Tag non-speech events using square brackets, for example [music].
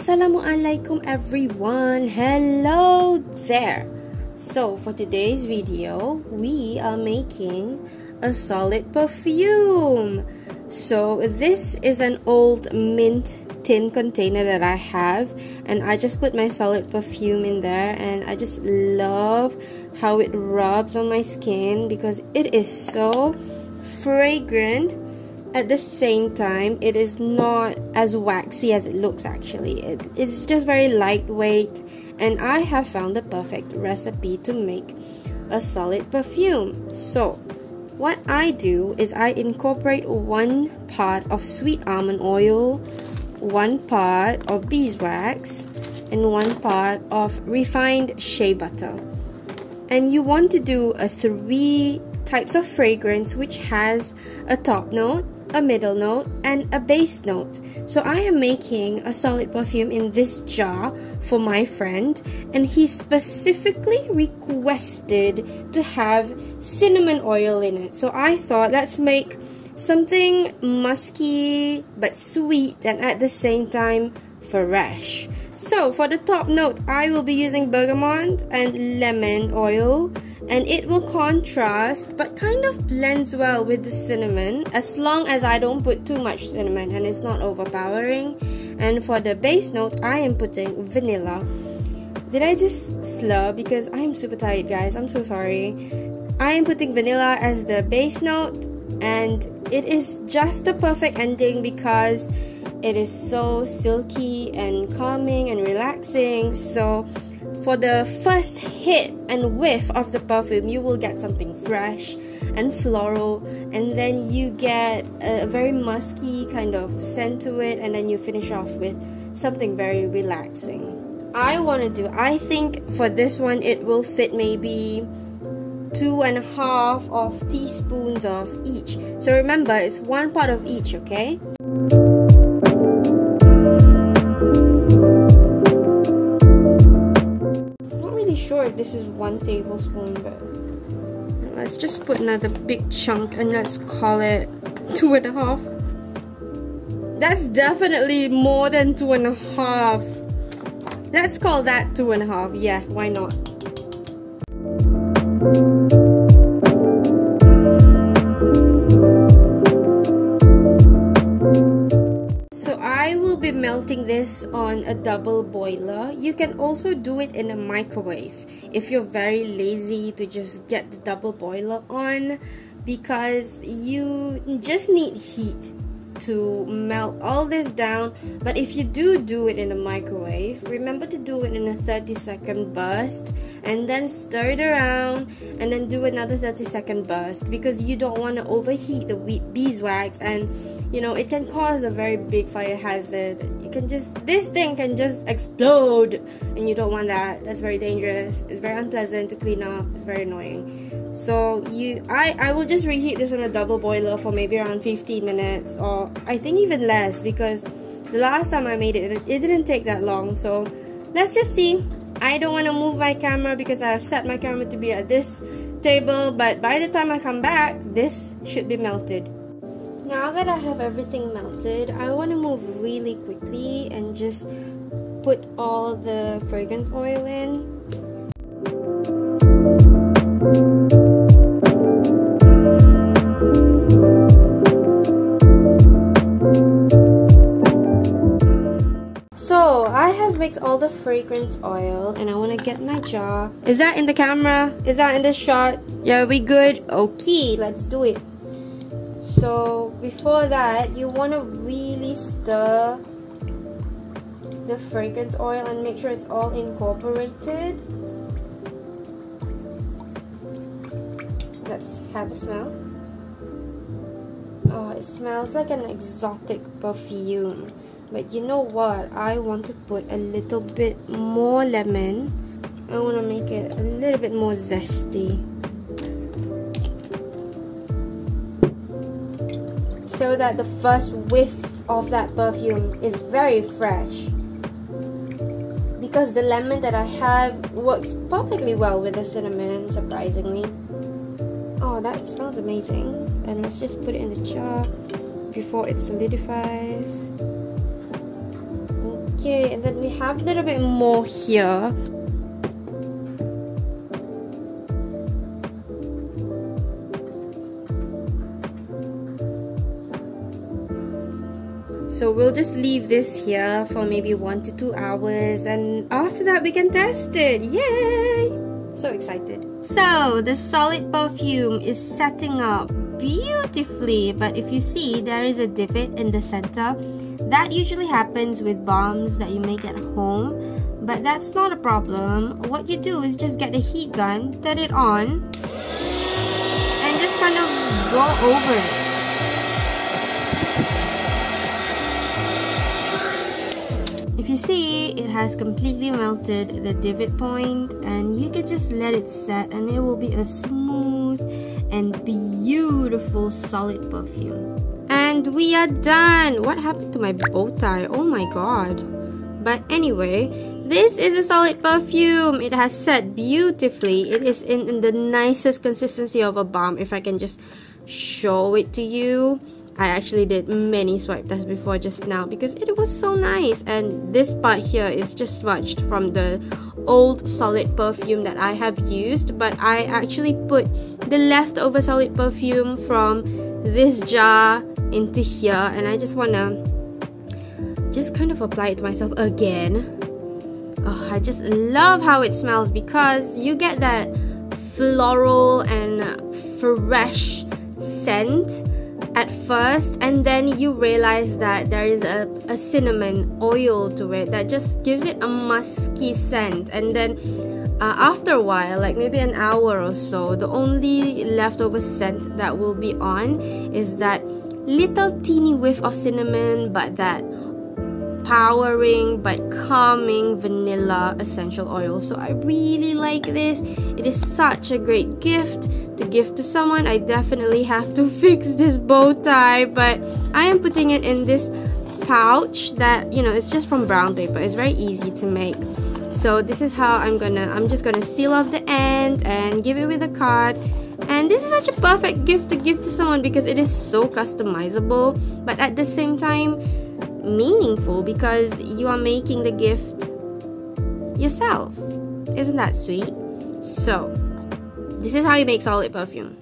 Assalamualaikum everyone. Hello there. So, for today's video, we are making a solid perfume. So, this is an old mint tin container that I have and I just put my solid perfume in there and I just love how it rubs on my skin because it is so fragrant at the same time it is not as waxy as it looks actually. It, it's just very lightweight and I have found the perfect recipe to make a solid perfume. So what I do is I incorporate one part of sweet almond oil one part of beeswax and one part of refined shea butter. And you want to do a three types of fragrance which has a top note a middle note, and a base note. So I am making a solid perfume in this jar for my friend and he specifically requested to have cinnamon oil in it. So I thought let's make something musky but sweet and at the same time fresh. So for the top note, I will be using bergamot and lemon oil and it will contrast but kind of blends well with the cinnamon as long as I don't put too much cinnamon and it's not overpowering. And for the base note, I am putting vanilla. Did I just slur because I am super tired guys, I'm so sorry. I am putting vanilla as the base note and it is just the perfect ending because it is so silky and calming and relaxing. So for the first hit and whiff of the perfume, you will get something fresh and floral, and then you get a very musky kind of scent to it, and then you finish off with something very relaxing. I want to do, I think for this one, it will fit maybe two and a half of teaspoons of each. So remember, it's one part of each, okay? This is one tablespoon, but let's just put another big chunk and let's call it [laughs] two and a half. That's definitely more than two and a half. Let's call that two and a half. Yeah, why not? This on a double boiler. You can also do it in a microwave if you're very lazy to just get the double boiler on because you just need heat to melt all this down but if you do do it in a microwave remember to do it in a 30 second burst and then stir it around and then do another 30 second burst because you don't want to overheat the beeswax and you know it can cause a very big fire hazard can just this thing can just explode and you don't want that. That's very dangerous. It's very unpleasant to clean up. It's very annoying. So you i i will just reheat this on a double boiler for maybe around 15 minutes or i think even less because the last time i made it it didn't take that long. So let's just see. I don't want to move my camera because i've set my camera to be at this table but by the time i come back this should be melted now that i have everything melted i want to move really quickly and just put all the fragrance oil in mix all the fragrance oil and I want to get my jar. Is that in the camera? Is that in the shot? Yeah, we good? Okay, let's do it. So before that, you want to really stir the fragrance oil and make sure it's all incorporated. Let's have a smell. Oh, it smells like an exotic perfume but you know what I want to put a little bit more lemon I want to make it a little bit more zesty so that the first whiff of that perfume is very fresh. Because the lemon that I have works perfectly well with the cinnamon surprisingly. Oh that smells amazing. And let's just put it in the jar before it solidifies. Okay, and then we have a little bit more here. So we'll just leave this here for maybe one to two hours and after that we can test it. Yay! So excited. So the solid perfume is setting up beautifully but if you see there is a divot in the center that usually happens with balms that you make at home but that's not a problem what you do is just get a heat gun turn it on and just kind of go over it it has completely melted the divot point and you can just let it set and it will be a smooth and beautiful solid perfume. And we are done! What happened to my bow tie? Oh my god. But anyway, this is a solid perfume. It has set beautifully. It is in, in the nicest consistency of a balm if I can just show it to you. I actually did many swipe tests before just now because it was so nice. And this part here is just smudged from the old solid perfume that I have used but I actually put the leftover solid perfume from this jar into here. And I just wanna just kind of apply it to myself again. Oh, I just love how it smells because you get that floral and fresh scent at first and then you realize that there is a, a cinnamon oil to it that just gives it a musky scent. And then uh, after a while like maybe an hour or so the only leftover scent that will be on is that little teeny whiff of cinnamon but that powering but calming vanilla essential oil. So i really like this. It is such a great gift. To give to someone i definitely have to [laughs] fix this bow tie but i am putting it in this pouch that you know it's just from brown paper. It's very easy to make. So this is how i'm gonna i'm just gonna seal off the end and give it with a card and this is such a perfect gift to give to someone because it is so customizable. But at the same time meaningful because you are making the gift yourself. Isn't that sweet? So, this is how you make solid perfume.